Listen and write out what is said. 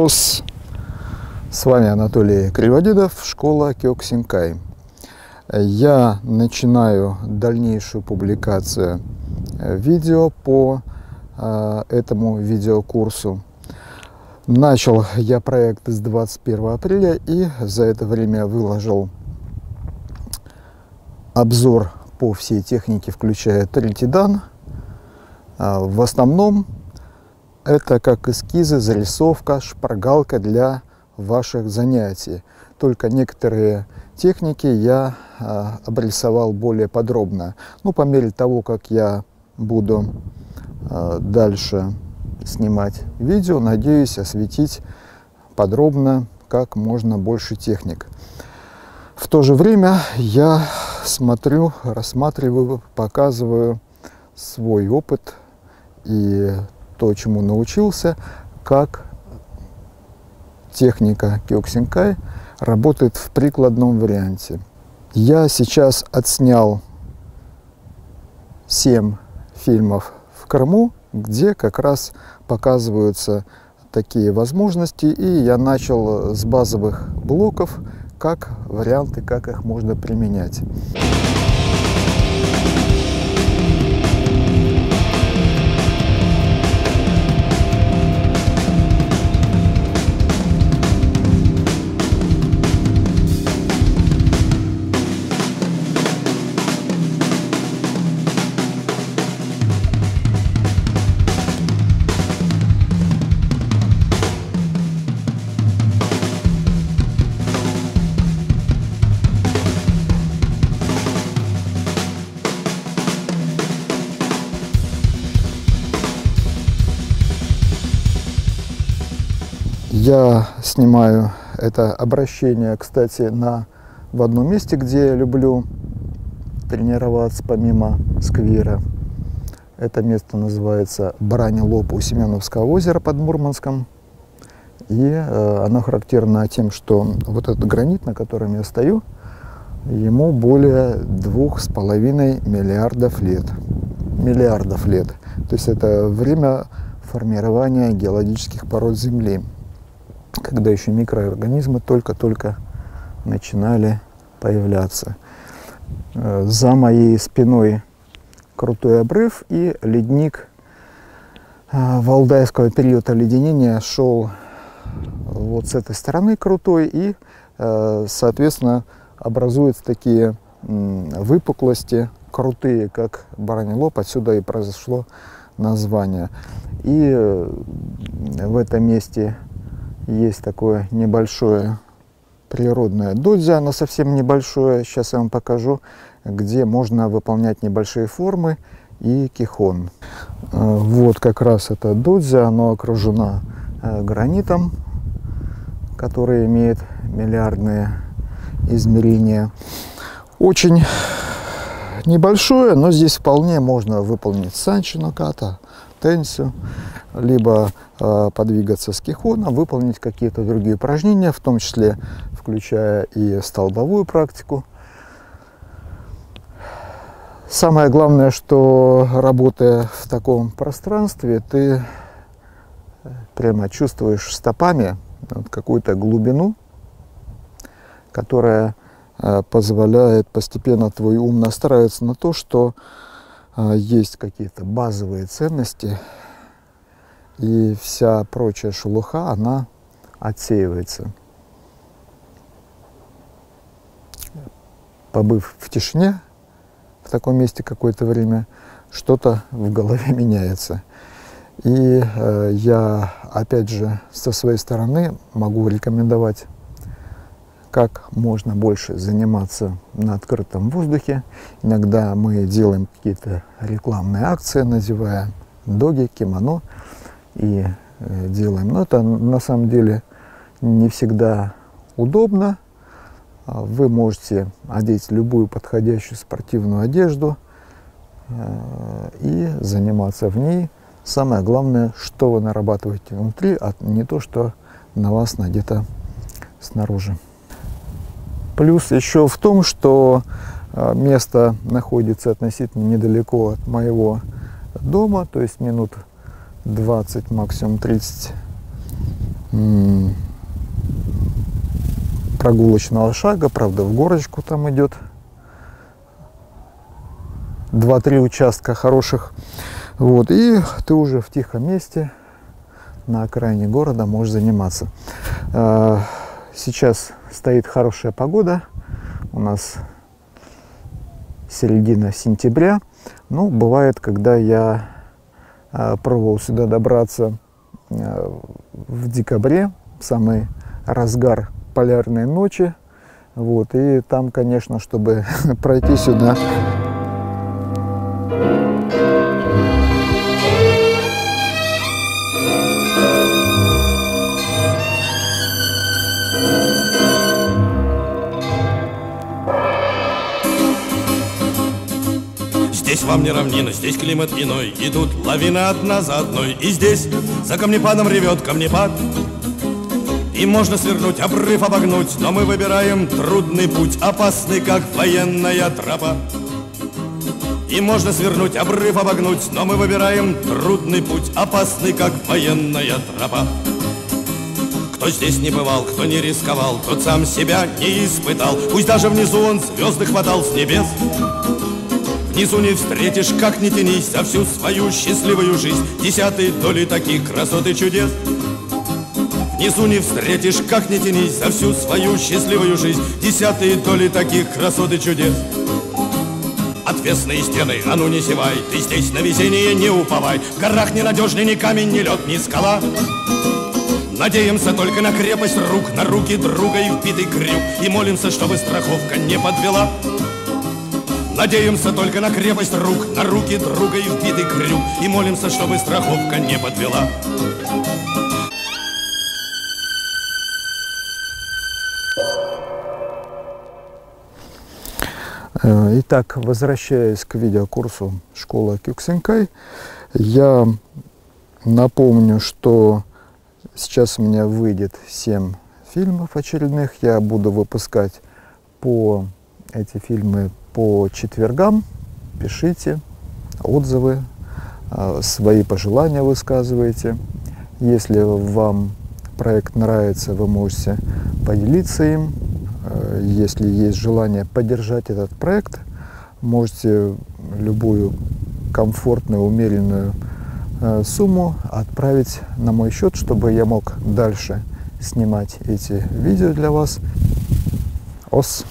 Ос! С вами Анатолий Криводедов, школа Кёксинкай. Я начинаю дальнейшую публикацию видео по э, этому видеокурсу. Начал я проект с 21 апреля и за это время выложил обзор по всей технике, включая тритидан. В основном это как эскизы, зарисовка, шпаргалка для ваших занятий. Только некоторые техники я а, обрисовал более подробно. Ну, по мере того, как я буду а, дальше снимать видео, надеюсь осветить подробно как можно больше техник. В то же время я смотрю, рассматриваю, показываю свой опыт и то, чему научился, как техника Кёксинкай работает в прикладном варианте. Я сейчас отснял 7 фильмов в Крыму, где как раз показываются такие возможности, и я начал с базовых блоков, как варианты, как их можно применять. Я снимаю это обращение, кстати, на, в одном месте, где я люблю тренироваться помимо сквера. Это место называется Бараний лоб у Семеновского озера под Мурманском. И э, оно характерно тем, что вот этот гранит, на котором я стою, ему более двух с половиной миллиардов лет. Миллиардов лет. То есть это время формирования геологических пород Земли когда еще микроорганизмы только-только начинали появляться. Э, за моей спиной крутой обрыв и ледник э, Валдайского периода леденения шел вот с этой стороны крутой и, э, соответственно, образуются такие выпуклости крутые, как бараний лоб. Отсюда и произошло название. И в этом месте есть такое небольшое природное додзя, оно совсем небольшое, сейчас я вам покажу, где можно выполнять небольшие формы и кихон. Э, вот как раз это додзя, оно окружено э, гранитом, который имеет миллиардные измерения. Очень небольшое, но здесь вполне можно выполнить санчино ката, тенсю, либо э, подвигаться с кихоном, выполнить какие-то другие упражнения, в том числе включая и столбовую практику. Самое главное, что работая в таком пространстве, ты прямо чувствуешь стопами какую-то глубину, которая э, позволяет постепенно твой ум настраиваться на то, что есть какие-то базовые ценности, и вся прочая шелуха, она отсеивается. Побыв в тишине в таком месте какое-то время, что-то в голове меняется. И э, я, опять же, со своей стороны могу рекомендовать как можно больше заниматься на открытом воздухе. Иногда мы делаем какие-то рекламные акции, надевая доги, кимоно и э, делаем. Но это на самом деле не всегда удобно. А вы можете одеть любую подходящую спортивную одежду э, и заниматься в ней. Самое главное, что вы нарабатываете внутри, а не то, что на вас надето снаружи. Плюс еще в том, что а, место находится относительно недалеко от моего дома, то есть минут 20, максимум 30 прогулочного шага, правда, в горочку там идет. Два-три участка хороших. Вот, и ты уже в тихом месте на окраине города можешь заниматься. Сейчас стоит хорошая погода. У нас середина сентября. Ну, бывает, когда я а, пробовал сюда добраться а, в декабре, самый разгар полярной ночи. Вот, и там, конечно, чтобы пройти сюда Здесь вам не равнина, здесь климат иной. И тут лавина одна за одной И здесь за камнепадом ревет камнепад. И можно свернуть, обрыв обогнуть. Но мы выбираем трудный путь Опасный, как военная тропа. И можно свернуть, обрыв обогнуть, но мы выбираем трудный путь, опасный, как военная тропа. Кто здесь не бывал, кто не рисковал, тот сам себя не испытал. Пусть даже внизу он звезды хватал с небес. Внизу не встретишь, как не тянись, за всю свою счастливую жизнь. Десятой доли таких красот и чудес. Внизу не встретишь, как не тянись, за всю свою счастливую жизнь. Десятые доли таких красот и чудес. Отвесные стены, а ну не севай Ты здесь на везение не уповай. В горах ненадежный ни камень, ни лед, ни скала Надеемся только на крепость рук На руки друга и вбитый крюк. И молимся, чтобы страховка не подвела. Надеемся только на крепость рук, на руки друга и вбитый крюк. И молимся, чтобы страховка не подвела. Э, Итак, возвращаясь к видеокурсу «Школа Кюксенкай», я напомню, что сейчас у меня выйдет 7 фильмов очередных. Я буду выпускать по эти фильмы по четвергам. Пишите отзывы, а, свои пожелания высказывайте. Если вам проект нравится, вы можете поделиться им. А, если есть желание поддержать этот проект, можете любую комфортную, умеренную сумму отправить на мой счет, чтобы я мог дальше снимать эти видео для вас. Ос.